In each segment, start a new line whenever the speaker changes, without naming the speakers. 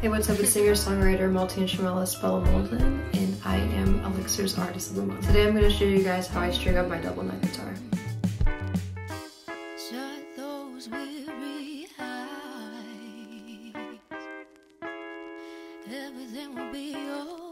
Hey, what's up? It's singer-songwriter, multi-instrumentalist Bella Moulden, and I am Elixir's Artist of the Month. Today I'm going to show you guys how I string up my double neck guitar.
Everything will be.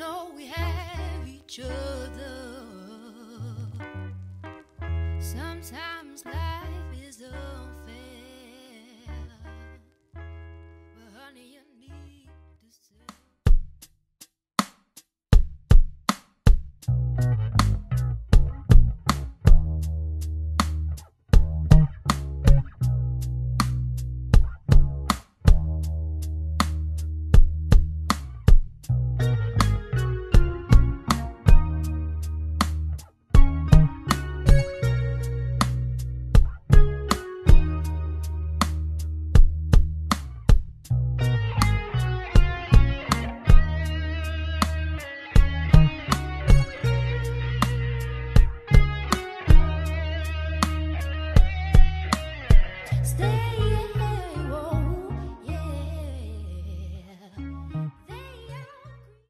No, we have each other. Sometimes stay